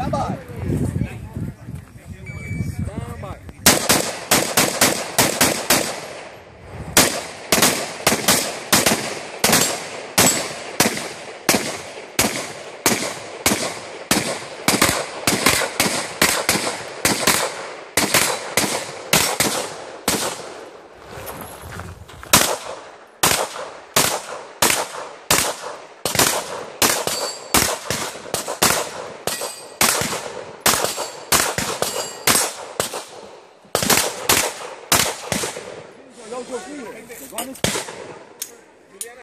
三百 Der Gott ist